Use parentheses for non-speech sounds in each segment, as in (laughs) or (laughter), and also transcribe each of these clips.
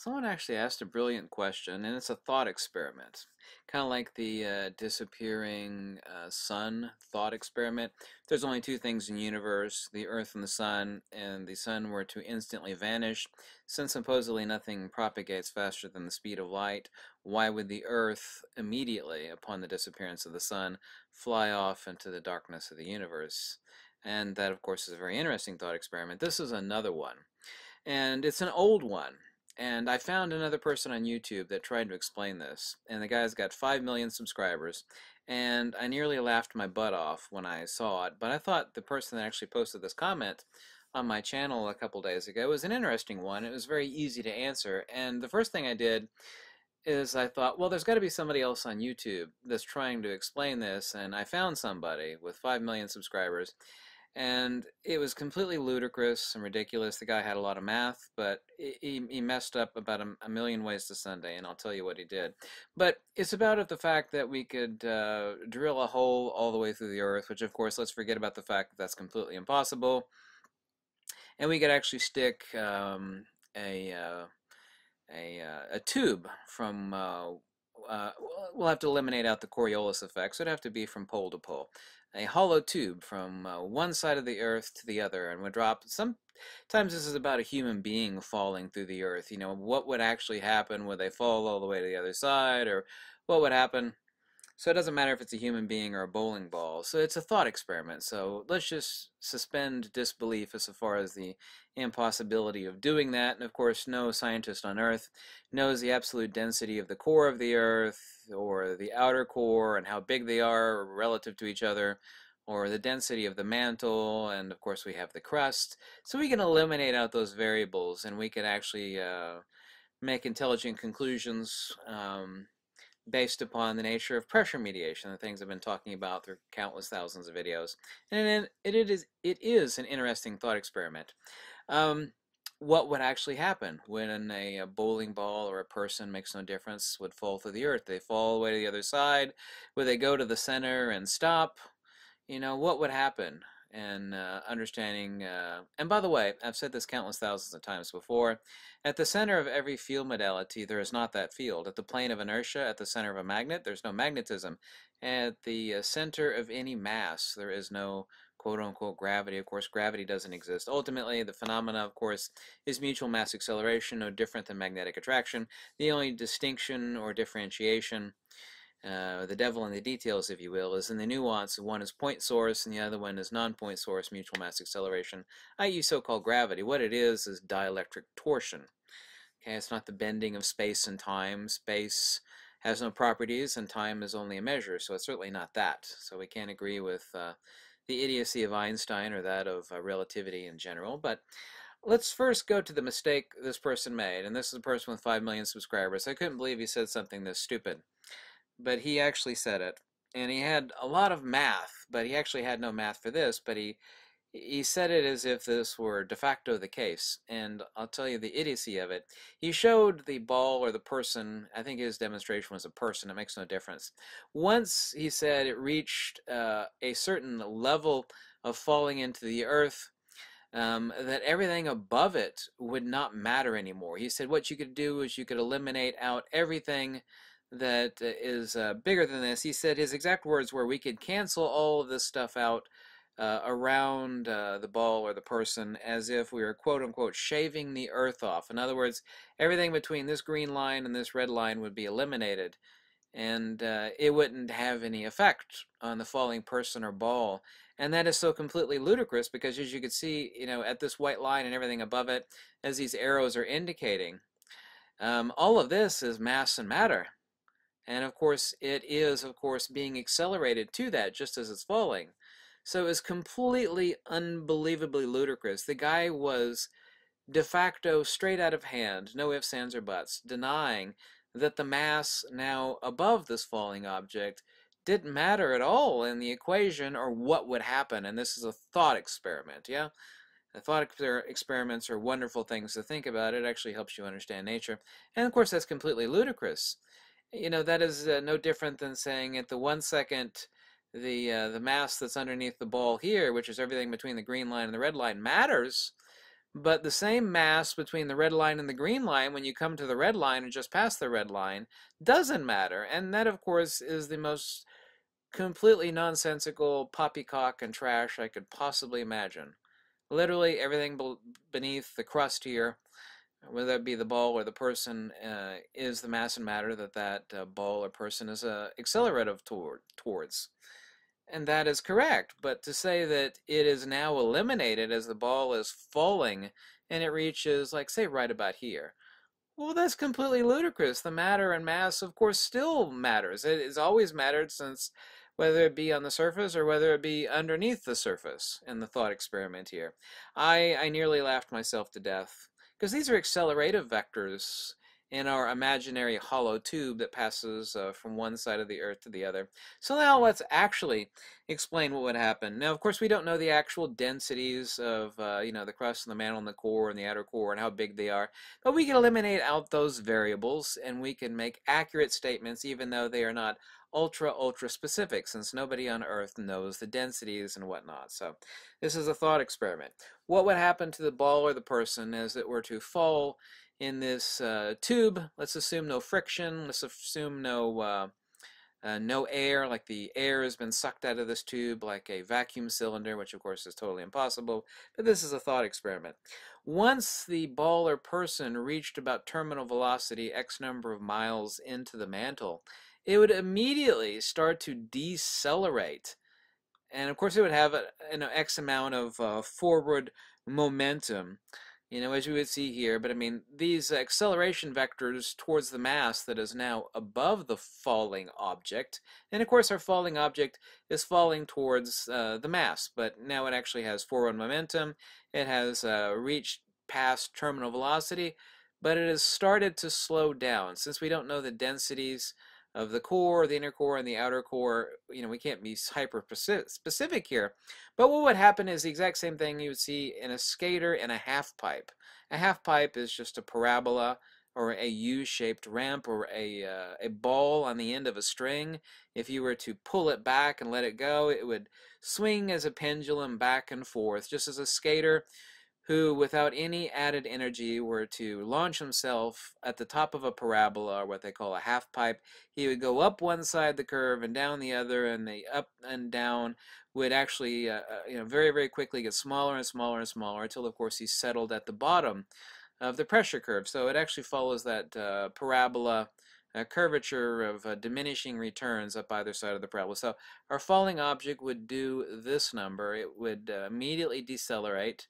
Someone actually asked a brilliant question, and it's a thought experiment. Kind of like the uh, disappearing uh, sun thought experiment. There's only two things in the universe, the Earth and the sun, and the sun were to instantly vanish. Since supposedly nothing propagates faster than the speed of light, why would the Earth immediately, upon the disappearance of the sun, fly off into the darkness of the universe? And that, of course, is a very interesting thought experiment. This is another one. And it's an old one and I found another person on YouTube that tried to explain this, and the guy's got 5 million subscribers, and I nearly laughed my butt off when I saw it, but I thought the person that actually posted this comment on my channel a couple days ago was an interesting one. It was very easy to answer, and the first thing I did is I thought, well, there's got to be somebody else on YouTube that's trying to explain this, and I found somebody with 5 million subscribers, and it was completely ludicrous and ridiculous. The guy had a lot of math, but he, he messed up about a, a million ways to Sunday, and I'll tell you what he did. But it's about the fact that we could uh, drill a hole all the way through the earth, which, of course, let's forget about the fact that that's completely impossible. And we could actually stick um, a, uh, a, uh, a tube from uh, we'll have to eliminate out the Coriolis effect, so it'd have to be from pole to pole. A hollow tube from uh, one side of the earth to the other and would drop sometimes this is about a human being falling through the earth you know what would actually happen? Would they fall all the way to the other side or what would happen so it doesn't matter if it's a human being or a bowling ball. So it's a thought experiment. So let's just suspend disbelief as far as the impossibility of doing that. And of course, no scientist on Earth knows the absolute density of the core of the Earth or the outer core and how big they are relative to each other or the density of the mantle, and of course we have the crust. So we can eliminate out those variables, and we can actually uh, make intelligent conclusions um, based upon the nature of pressure mediation, the things I've been talking about through countless thousands of videos. And it, it, is, it is an interesting thought experiment. Um, what would actually happen when a, a, bowling ball or a person makes no difference would fall through the earth? They fall all the way to the other side. Would they go to the center and stop? You know, what would happen? And uh, understanding. Uh, and by the way, I've said this countless thousands of times before. At the center of every field modality, there is not that field. At the plane of inertia, at the center of a magnet, there's no magnetism. At the uh, center of any mass, there is no quote unquote gravity. Of course, gravity doesn't exist. Ultimately, the phenomena, of course, is mutual mass acceleration, no different than magnetic attraction. The only distinction or differentiation uh, the devil in the details, if you will, is in the nuance. One is point source and the other one is non-point source mutual mass acceleration, i.e. so-called gravity. What it is is dielectric torsion. Okay, it's not the bending of space and time. Space has no properties and time is only a measure, so it's certainly not that. So we can't agree with uh, the idiocy of Einstein or that of uh, relativity in general, but let's first go to the mistake this person made, and this is a person with 5 million subscribers. I couldn't believe he said something this stupid but he actually said it. And he had a lot of math, but he actually had no math for this, but he he said it as if this were de facto the case. And I'll tell you the idiocy of it. He showed the ball or the person, I think his demonstration was a person, it makes no difference. Once he said it reached uh, a certain level of falling into the earth, um, that everything above it would not matter anymore. He said what you could do is you could eliminate out everything that uh, uh, bigger than this. He said his exact words were, "We could cancel all of this stuff out uh, around uh, the ball or the person as if we were quote unquote shaving the earth off. In other words, everything between this green line and this red line would be eliminated, and uh, it wouldn't have any effect on the falling person or ball." And that is so completely ludicrous because, as you can see, you know, at this white line and everything above it, as these arrows are indicating, um, all of this is mass and matter. And of course, it is, of course, being accelerated to that just as it's falling. So it's completely unbelievably ludicrous. The guy was de facto straight out of hand, no ifs, ands, or buts, denying that the mass now above this falling object didn't matter at all in the equation or what would happen. And this is a thought experiment, yeah? The thought experiments are wonderful things to think about. It actually helps you understand nature. And of course, that's completely ludicrous you know that is uh, no different than saying at the one second the uh, the mass that's underneath the ball here, which is everything between the green line and the red line, matters, But the same mass between the red line and the green line, when you come to the red line and just past the red line, doesn't matter. And that, of course, is the most completely nonsensical poppycock and trash I could possibly imagine. Literally everything beneath the crust here, whether it be the ball or the person, uh, is the mass and matter that that uh, ball or person is uh, accelerative toward, towards. And that is correct. But to say that it is now eliminated as the ball is falling and it reaches, like, say, right about here, well, that's completely ludicrous. The matter and mass, of course, still matters. It has always mattered since whether it be on the surface or whether it be underneath the surface in the thought experiment here. I, I nearly laughed myself to death because these are accelerative vectors in our imaginary hollow tube that passes uh, from one side of the Earth to the other. So now let's actually explain what would happen. Now, of course, we don't know the actual densities of, uh, you know, the crust and the mantle and the core and the outer core and how big they are, but we can eliminate out those variables and we can make accurate statements even though they are not ultra, ultra specific since nobody on Earth knows the densities and whatnot. So this is a thought experiment. What would happen to the ball or the person as it were to fall in this uh, tube. Let's assume no friction. Let's assume no uh, uh, no air, like the air has been sucked out of this tube like a vacuum cylinder, which of course is totally impossible, but this is a thought experiment. Once the ball or person reached about terminal velocity x number of miles into the mantle, it would immediately start to decelerate. And of course it would have a, an x amount of uh, forward momentum you know, as you would see here, but I mean, these acceleration vectors towards the mass that is now above the falling object, and of course our falling object is falling towards uh, the mass, but now it actually has forward momentum, it has uh, reached past terminal velocity, but it has started to slow down. Since we don't know the densities of the core, the inner core, and the outer core. You know, we can't be hyper specific here. But what would happen is the exact same thing you would see in a skater and a half pipe. A half pipe is just a parabola or a U-shaped ramp or a, uh, a ball on the end of a string. If you were to pull it back and let it go, it would swing as a pendulum back and forth, just as a skater who, without any added energy, were to launch himself at the top of a parabola, or what they call a half pipe. He would go up one side of the curve and down the other, and the up and down would actually, uh, uh, you know, very, very quickly get smaller and smaller and smaller until, of course, he settled at the bottom of the pressure curve. So it actually follows that uh, parabola uh, curvature of uh, diminishing returns up either side of the parabola. So our falling object would do this number. It would uh, immediately decelerate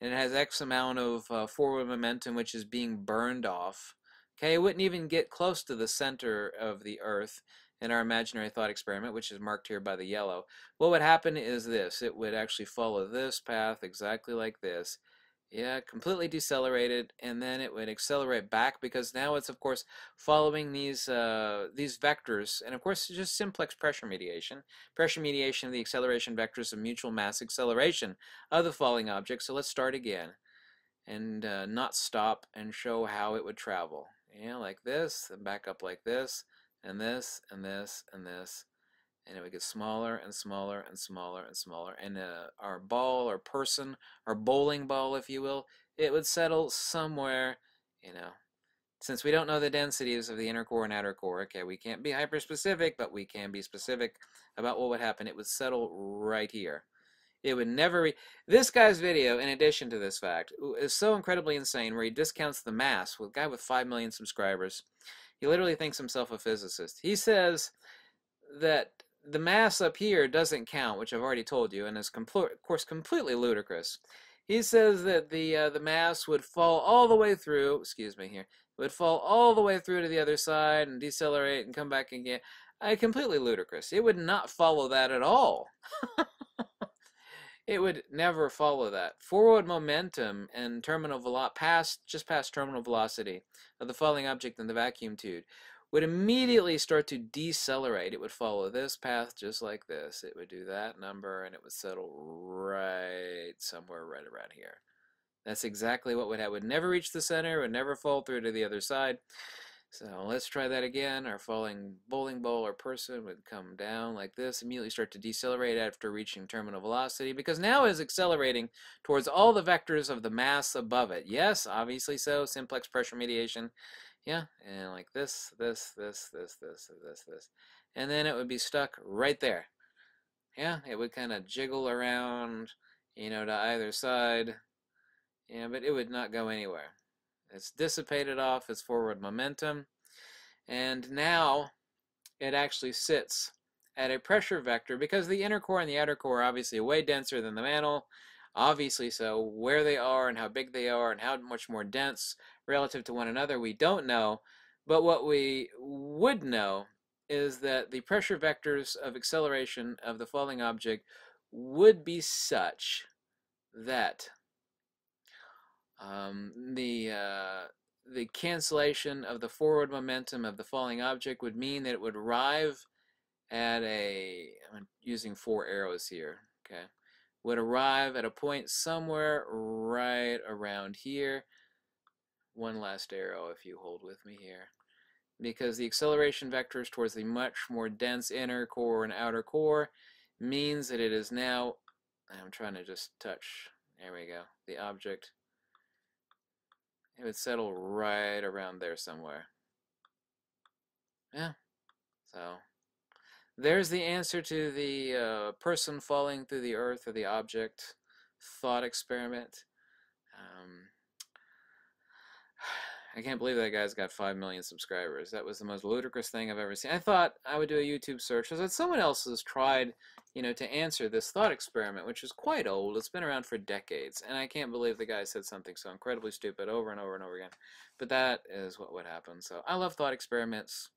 and it has X amount of uh, forward momentum which is being burned off. Okay, it wouldn't even get close to the center of the Earth in our imaginary thought experiment, which is marked here by the yellow. What would happen is this. It would actually follow this path exactly like this. Yeah, completely decelerated, and then it would accelerate back because now it's of course following these uh, these vectors, and of course just simplex pressure mediation. Pressure mediation of the acceleration vectors of mutual mass acceleration of the falling object. So let's start again, and uh, not stop and show how it would travel. Yeah, like this, and back up like this, and this, and this, and this, and it would get smaller and smaller and smaller and smaller. And uh, our ball or person, our bowling ball, if you will, it would settle somewhere, you know. Since we don't know the densities of the inner core and outer core, okay, we can't be hyper specific, but we can be specific about what would happen. It would settle right here. It would never. This guy's video, in addition to this fact, is so incredibly insane where he discounts the mass. With a guy with 5 million subscribers, he literally thinks himself a physicist. He says that the mass up here doesn't count, which I've already told you, and is of course completely ludicrous. He says that the uh, the mass would fall all the way through. Excuse me here. Would fall all the way through to the other side and decelerate and come back again. Uh, completely ludicrous. It would not follow that at all. (laughs) it would never follow that. Forward momentum and terminal velocity, past just past terminal velocity of the falling object in the vacuum tube would immediately start to decelerate. It would follow this path just like this. It would do that number and it would settle right somewhere right around here. That's exactly what would happen. It would never reach the center, would never fall through to the other side. So let's try that again. Our falling bowling ball or person would come down like this, immediately start to decelerate after reaching terminal velocity, because now it's accelerating towards all the vectors of the mass above it. Yes, obviously so, simplex pressure mediation. Yeah, and like this, this, this, this, this, this, this. And then it would be stuck right there. Yeah, it would kind of jiggle around, you know, to either side. Yeah, but it would not go anywhere. It's dissipated off its forward momentum. And now it actually sits at a pressure vector because the inner core and the outer core are obviously way denser than the mantle. Obviously so, where they are and how big they are and how much more dense relative to one another, we don't know. But what we would know is that the pressure vectors of acceleration of the falling object would be such that um, the uh, the cancellation of the forward momentum of the falling object would mean that it would arrive at a I'm using four arrows here okay would arrive at a point somewhere right around here one last arrow if you hold with me here because the acceleration vectors towards the much more dense inner core and outer core means that it is now I'm trying to just touch there we go the object it would settle right around there somewhere. Yeah. So there's the answer to the uh, person falling through the earth or the object thought experiment. Um, I can't believe that guy's got 5 million subscribers. That was the most ludicrous thing I've ever seen. I thought I would do a YouTube search because someone else has tried, you know, to answer this thought experiment, which is quite old. It's been around for decades. And I can't believe the guy said something so incredibly stupid over and over and over again. But that is what would happen. So I love thought experiments.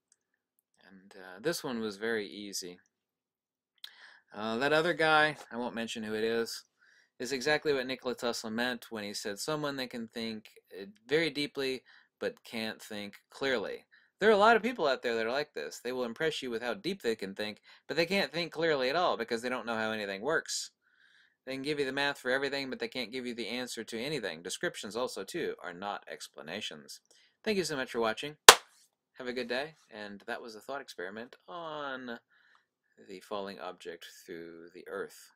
And uh, this one was very easy. Uh, that other guy, I won't mention who it is, is exactly what Nikola Tesla meant when he said someone that can think uh, very deeply but can't think clearly. There are a lot of people out there that are like this. They will impress you with how deep they can think, but they can't think clearly at all because they don't know how anything works. They can give you the math for everything, but they can't give you the answer to anything. Descriptions also, too, are not explanations. Thank you so much for watching. Have a good day. And that was a thought experiment on the falling object through the earth.